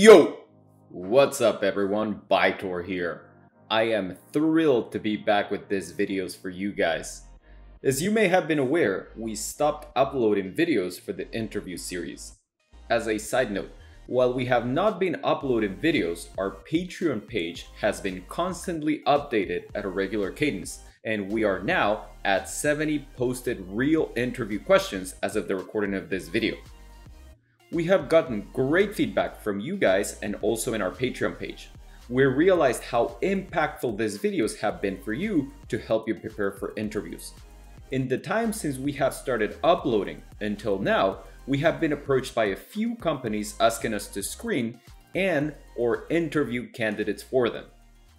Yo! What's up everyone, Bytor here. I am thrilled to be back with these videos for you guys. As you may have been aware, we stopped uploading videos for the interview series. As a side note, while we have not been uploading videos, our Patreon page has been constantly updated at a regular cadence, and we are now at 70 posted real interview questions as of the recording of this video. We have gotten great feedback from you guys and also in our Patreon page. We realized how impactful these videos have been for you to help you prepare for interviews. In the time since we have started uploading until now, we have been approached by a few companies asking us to screen and or interview candidates for them.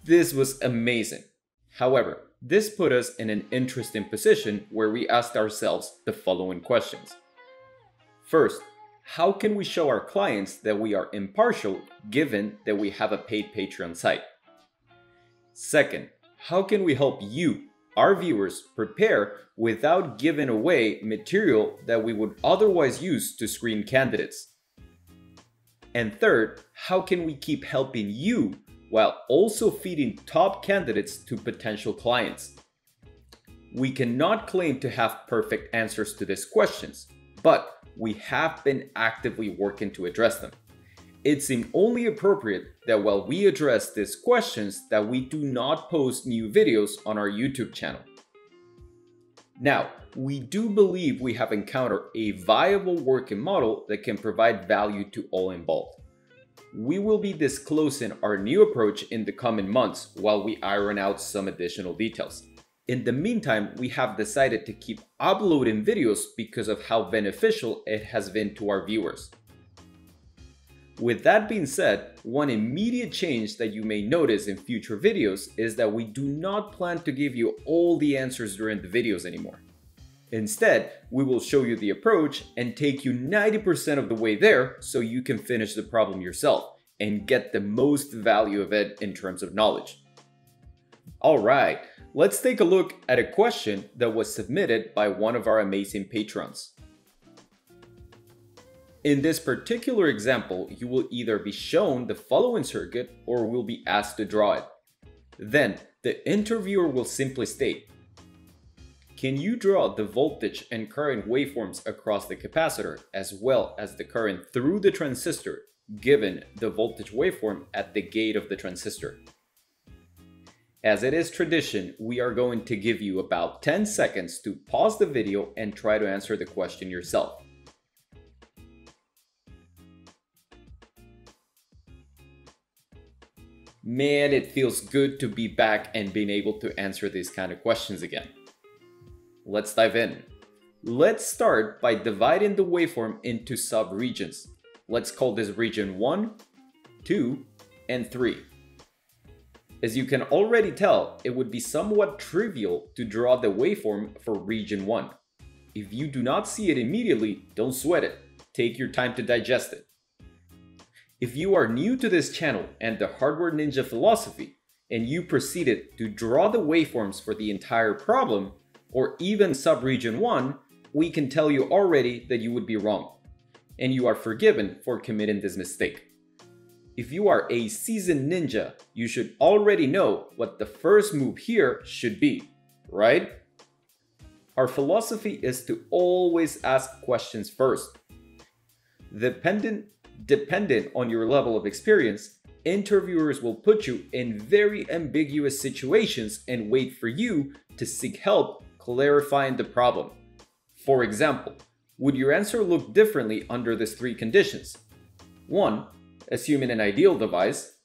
This was amazing. However, this put us in an interesting position where we asked ourselves the following questions. First, how can we show our clients that we are impartial given that we have a paid Patreon site? Second, how can we help you, our viewers, prepare without giving away material that we would otherwise use to screen candidates? And third, how can we keep helping you while also feeding top candidates to potential clients? We cannot claim to have perfect answers to these questions, but we have been actively working to address them. It seemed only appropriate that while we address these questions that we do not post new videos on our YouTube channel. Now, we do believe we have encountered a viable working model that can provide value to all involved. We will be disclosing our new approach in the coming months while we iron out some additional details. In the meantime, we have decided to keep uploading videos because of how beneficial it has been to our viewers. With that being said, one immediate change that you may notice in future videos is that we do not plan to give you all the answers during the videos anymore. Instead, we will show you the approach and take you 90% of the way there so you can finish the problem yourself and get the most value of it in terms of knowledge. Alright, Let's take a look at a question that was submitted by one of our amazing patrons. In this particular example, you will either be shown the following circuit or will be asked to draw it. Then, the interviewer will simply state, Can you draw the voltage and current waveforms across the capacitor as well as the current through the transistor given the voltage waveform at the gate of the transistor? As it is tradition, we are going to give you about 10 seconds to pause the video and try to answer the question yourself. Man, it feels good to be back and being able to answer these kind of questions again. Let's dive in. Let's start by dividing the waveform into sub-regions. Let's call this region 1, 2, and 3. As you can already tell, it would be somewhat trivial to draw the waveform for region 1. If you do not see it immediately, don't sweat it. Take your time to digest it. If you are new to this channel and the Hardware Ninja philosophy, and you proceeded to draw the waveforms for the entire problem, or even subregion 1, we can tell you already that you would be wrong, and you are forgiven for committing this mistake. If you are a seasoned ninja, you should already know what the first move here should be, right? Our philosophy is to always ask questions first. Dependent, dependent on your level of experience, interviewers will put you in very ambiguous situations and wait for you to seek help clarifying the problem. For example, would your answer look differently under these three conditions? 1 assuming an ideal device.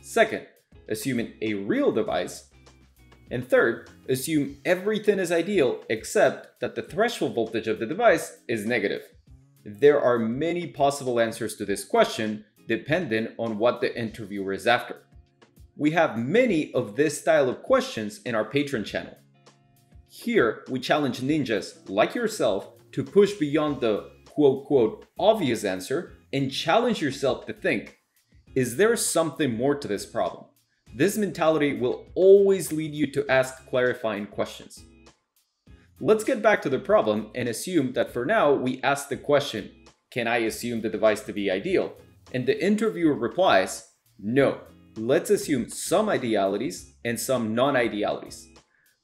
Second, assuming a real device. And third, assume everything is ideal except that the threshold voltage of the device is negative. There are many possible answers to this question dependent on what the interviewer is after. We have many of this style of questions in our Patreon channel. Here, we challenge ninjas like yourself to push beyond the quote quote obvious answer and challenge yourself to think, is there something more to this problem? This mentality will always lead you to ask clarifying questions. Let's get back to the problem and assume that for now we ask the question, can I assume the device to be ideal? And the interviewer replies, no, let's assume some idealities and some non-idealities.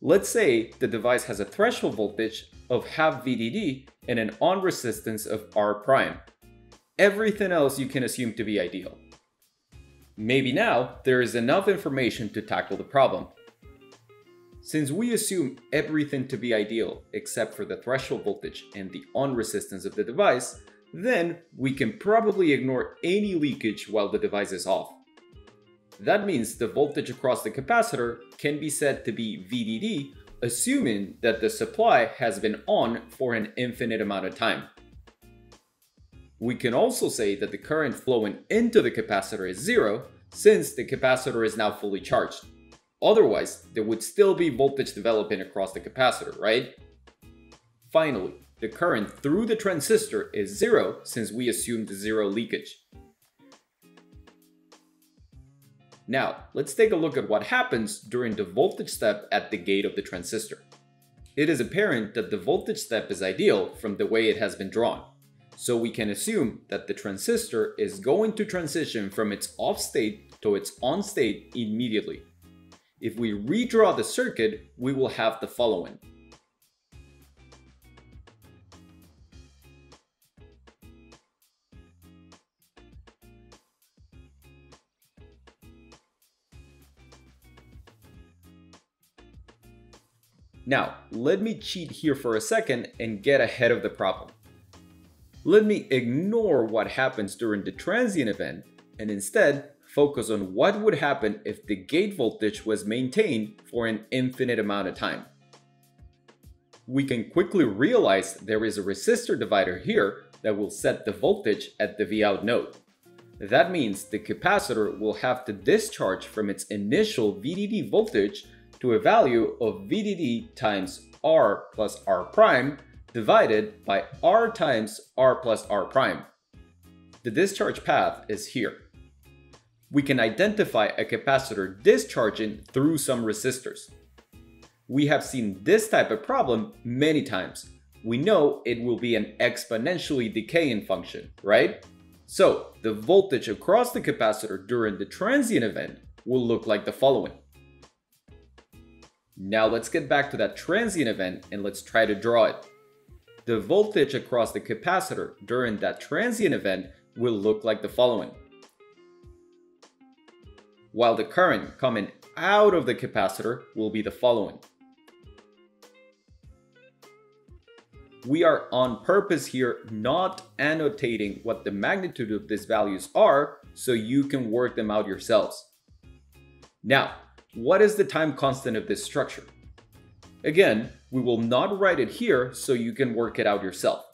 Let's say the device has a threshold voltage of half VDD and an on resistance of R prime. Everything else you can assume to be ideal. Maybe now there is enough information to tackle the problem. Since we assume everything to be ideal except for the threshold voltage and the on resistance of the device, then we can probably ignore any leakage while the device is off. That means the voltage across the capacitor can be said to be VDD, assuming that the supply has been on for an infinite amount of time. We can also say that the current flowing into the capacitor is zero, since the capacitor is now fully charged. Otherwise, there would still be voltage developing across the capacitor, right? Finally, the current through the transistor is zero since we assumed zero leakage. Now, let's take a look at what happens during the voltage step at the gate of the transistor. It is apparent that the voltage step is ideal from the way it has been drawn. So we can assume that the transistor is going to transition from its off state to its on state immediately. If we redraw the circuit, we will have the following. Now, let me cheat here for a second and get ahead of the problem. Let me ignore what happens during the transient event and instead focus on what would happen if the gate voltage was maintained for an infinite amount of time. We can quickly realize there is a resistor divider here that will set the voltage at the Vout node. That means the capacitor will have to discharge from its initial VDD voltage to a value of VDD times R plus R prime divided by R times R plus R prime. The discharge path is here. We can identify a capacitor discharging through some resistors. We have seen this type of problem many times. We know it will be an exponentially decaying function, right? So the voltage across the capacitor during the transient event will look like the following. Now let's get back to that transient event and let's try to draw it. The voltage across the capacitor during that transient event will look like the following. While the current coming out of the capacitor will be the following. We are on purpose here not annotating what the magnitude of these values are so you can work them out yourselves. Now, what is the time constant of this structure? Again, we will not write it here so you can work it out yourself.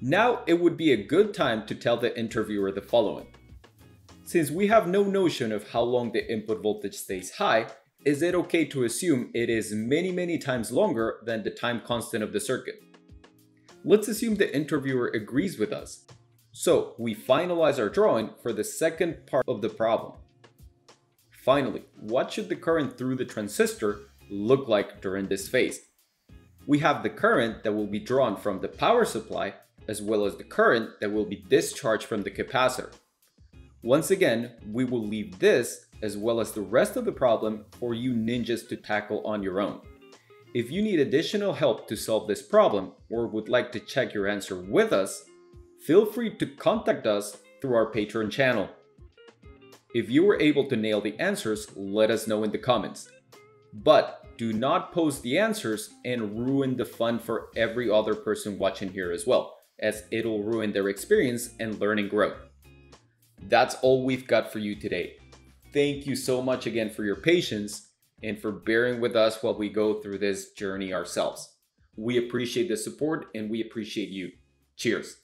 Now it would be a good time to tell the interviewer the following. Since we have no notion of how long the input voltage stays high, is it okay to assume it is many many times longer than the time constant of the circuit? Let's assume the interviewer agrees with us. So we finalize our drawing for the second part of the problem. Finally, what should the current through the transistor look like during this phase? We have the current that will be drawn from the power supply as well as the current that will be discharged from the capacitor. Once again, we will leave this as well as the rest of the problem for you ninjas to tackle on your own. If you need additional help to solve this problem or would like to check your answer with us, feel free to contact us through our Patreon channel. If you were able to nail the answers, let us know in the comments. But do not post the answers and ruin the fun for every other person watching here as well, as it'll ruin their experience and learning growth. That's all we've got for you today. Thank you so much again for your patience and for bearing with us while we go through this journey ourselves. We appreciate the support and we appreciate you. Cheers.